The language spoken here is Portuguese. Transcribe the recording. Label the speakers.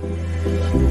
Speaker 1: Música